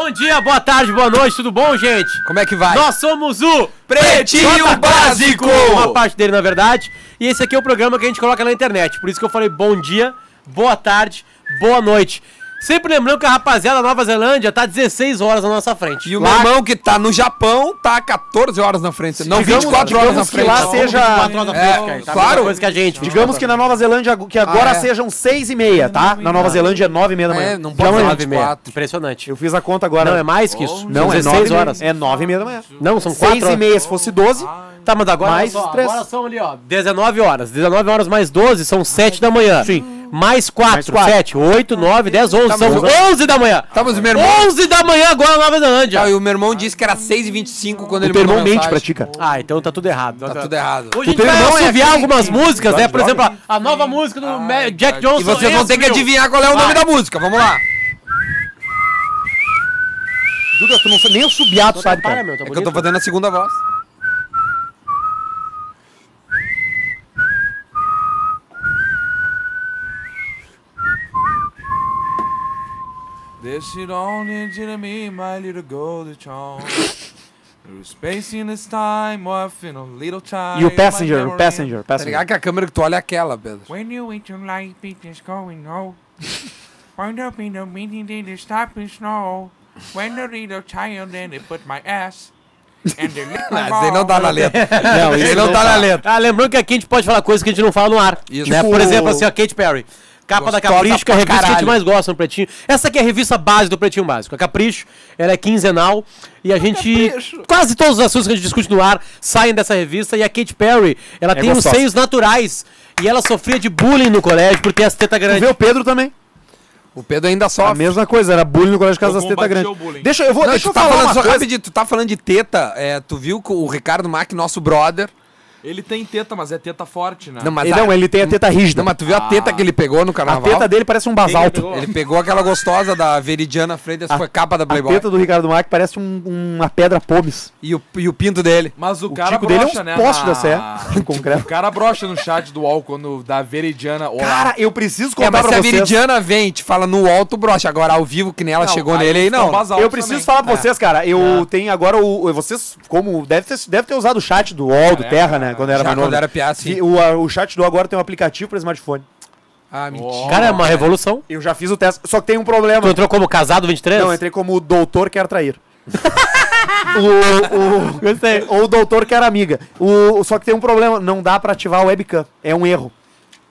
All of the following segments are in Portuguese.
Bom dia, boa tarde, boa noite, tudo bom, gente? Como é que vai? Nós somos o Pretinho JK, Básico! Uma parte dele, na verdade. E esse aqui é o programa que a gente coloca na internet. Por isso que eu falei bom dia, boa tarde, boa noite. Sempre lembrando que a rapaziada da Nova Zelândia tá 16 horas na nossa frente. E o Lá- meu irmão que tá no Japão tá 14 horas na frente. Não, Digamos- 24 horas na digamos que frente. lá Então, seja- 24 horas na frente, É, cara. Tá claro. coisa que a gente. Digamos que na Nova Zelândia, que agora Ah, é. sejam seis e meia, tá? Na Nova Zelândia é nove e meia da manhã. É, não pode é falar 9 e meia. 24. Impressionante. Eu fiz a conta agora. Não, é mais que isso. Não, é 16 nove horas. É nove e meia da manhã. Não, são 4 Seis e meia se fosse 12. Tá, mas agora, Mais só, três. agora são ali, ó, 19 horas. 19 horas mais 12 são 7 da manhã. Sim. Mais 4, Mais quatro. 7, 8, 9, 10, 11. Tá, são mas- 11 da manhã. Tá, o meu irmão- 11 da manhã agora na Nova Zelândia. Ah, e o meu irmão disse que era 6h25 quando ele O teu irmão mandou mente mensagem. pra ti, cara. Ah, então tá tudo errado. Tá tudo errado. Hoje a O teu gente vai é assoviar aquele algumas que- músicas, né? Por exemplo, a, a nova música do Ma- Jack Johnson. E vocês vão ter que adivinhar qual é o nome da música. Vamos lá. Duda, tu não sabe nem o subiato, sabe, Para, cara. meu, tá É que eu tô fazendo a segunda voz. This shit on into me, my little golden child. Through space in this time, morphing a little child. E o Passenger, o Passenger, Tá Passenger. ligado que a câmera que tu olha é aquela, Pedro. When you eat your life, it is going on. Wind up in the meeting, they just stop and snow. When the little child, then they put my ass. And they lick my Ah, aí não tá na letra. Não, isso aí não tá na letra. Ah, lembrando que aqui a gente pode falar coisas que a gente não fala no ar. Isso. Né? Tipo- Por exemplo, assim, a Kate Perry. Capa da Capricho, que é a revista que a gente caralho. mais gosta no Pretinho. Essa aqui é a revista base do Pretinho Básico. A Capricho, ela é quinzenal e a gente... Quase todos os assuntos que a gente discute no ar saem dessa revista. E a Kate Perry, ela tem gostosa. os seios naturais. E ela sofria de bullying no colégio por ter as tetas Tu grandes. vê o Pedro também. O Pedro ainda A sofre. mesma coisa, era bullying no colégio de casa Eu das tetas grandes. Deixa eu vou, Não, deixa eu tá falar falando uma só coisa. rapidinho, tu tá falando de teta, é, tu viu que o Ricardo Mack, nosso brother. Ele tem teta, mas é teta forte, né? Não, mas Ele, a- não, ele tem a teta rígida. Não, mas tu viu a teta que ele pegou no A carnaval? teta dele parece um basalto. pegou? Ele pegou aquela gostosa da Veridiana Freitas, A- foi capa da A Playboy. teta do Ricardo Mack parece um- uma pedra pomes. E, o, e o pinto dele. Mas o, O cara tico dele é brocha, uns né? postes na- da Sé, em concreto. O cara brocha no chat do UOL quando dá Veridiana olá. Cara, eu preciso É, contar mas pra se a vocês. Veridiana vem e te fala no alto, brocha. Agora ao vivo, que nem ela Não, chegou aí nele aí, não. Eu preciso também. falar pra É. vocês, cara. Eu tenho agora o. Vocês, como. Deve ter, deve ter usado o chat do UOL, do É, Terra, né? Quando era Já mais novo. quando era piá, sim. O, a- o chat do agora tem um aplicativo pra smartphone. Ah, mentira. Cara, é uma revolução. Eu já fiz o teste. Só que tem um problema. Tu entrou como casado 23? Não, eu entrei como o doutor quer trair. o, o, Gostei. ou o doutor quer amiga. O, só que tem um problema. Não dá pra ativar o webcam. É um erro.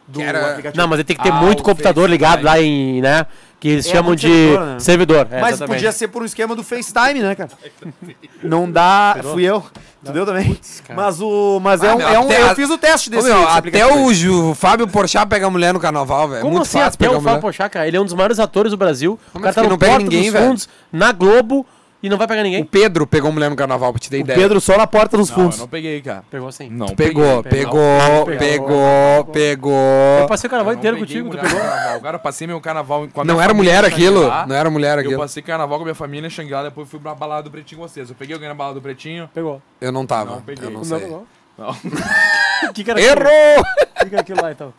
Do Que era- aplicativo. Não, mas ele tem que ter Ah, muito o computador ligado lá em, né? Que eles É, chamam de servidor, né? servidor. É, Mas exatamente. podia ser por um esquema do FaceTime, né, cara? Não dá. Fui eu. Tu deu também? Mas o. Mas é Ah, um. meu, é um- até eu a- fiz o teste Ô, desse. meu, até o. Ju- o Fábio Porchat pega mulher no carnaval, velho. Como Muito assim fácil até pegar o Fábio mulher. Pochá, cara? Ele é um dos maiores atores do Brasil. Como o cara é tá não pega ninguém, dos velho? Fundos, na Globo, e não vai pegar O ninguém. Pedro pegou mulher no carnaval, pra te O ideia. Pedro só na porta dos Não, eu fundos. não peguei, cara. Pegou sim. Não Pegou, peguei. pegou, Pegou. pegou, pegou. Eu passei o Eu carnaval não inteiro contigo, tu pegou? carnaval. Cara, eu passei meu carnaval com a Não minha era família mulher aquilo, não era mulher Eu aquilo. passei carnaval com a minha família em Xangri-Lá, depois fui pra balada do Pretinho com vocês. Eu peguei alguém na balada do Pretinho. Pegou. Eu não tava, Não peguei. eu não Não sei. Não. O que, que era? Errou! O que, que era aquilo lá, então?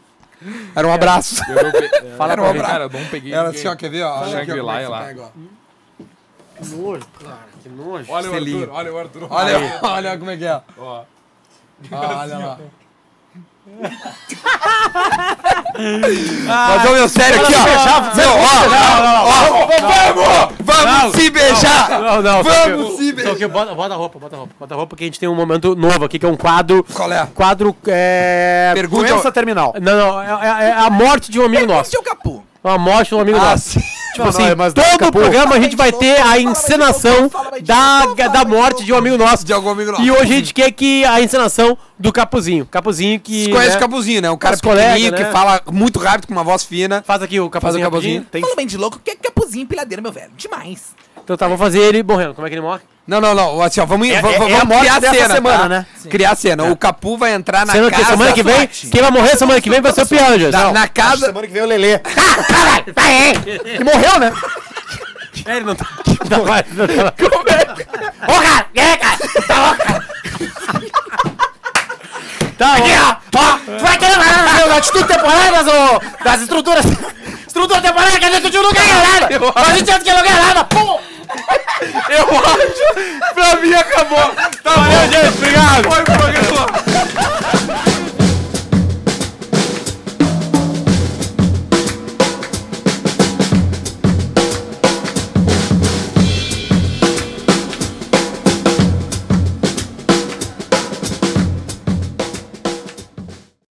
Era um abraço. Eu não. Fala Era Fala um pra abraço. cara, eu não peguei Era assim, ó, quer ver, ó? É que é lá. Que nojo, cara. Que nojo. Olha o Selinho. Arthur, olha o Arthur. Olha, olha como é que é. Ó. Olha lá. Mas, ô, meu, sério aqui, ó. Meu, ó, ó, vamos, vamos se beijar. Não, não. só Vamos que- se beijar. só que bota, bota a roupa, bota a roupa. Bota a roupa que a gente tem um momento novo aqui, que é um quadro... Qual é? Quadro, é... Pergunta. Doença terminal. Não, não, é, é- é a morte de um amigo nosso. Seu capu. A morte de um amigo Ah, nosso. Tipo Não, assim, não, mas todo daqui a o programa a gente vai ter a encenação da, da morte de um amigo nosso. De algum amigo nosso. E hoje a gente quer que a encenação do Capuzinho. Capuzinho que. Você conhece né, o Capuzinho, né? Um cara Nosso colega, pequenininho né? que fala muito rápido com uma voz fina. Faz aqui o Faz Capuzinho. o Capuzinho. Tem Fala bem de louco, que é capuzinho piladeiro, meu velho. Demais. Então tá, vamos fazer ele morrendo. Como é que ele morre? Não, não, não. Assim, ó, vamos, É- vamos, é- é a criar a cena, semana, tá? né? Criar a cena. O Capu vai entrar na que casa... semana que vem, quem vai morrer semana que vem vai ser o Pianjas. Na, na casa... Semana que vem o Lelê. E morreu, né? É, ele não tá. Não vai. Não tá. Ô, cara! É, cara! Tá louco, Tá, aqui, ó! Ó! Tu vai querer falar das atitudes temporárias ou das estruturas. Estrutura temporária que a gente não quer caralho! A gente não quer lugar nada, pô! Eu acho. Pra mim acabou. Tá Valeu, gente. Obrigado. Foi programa.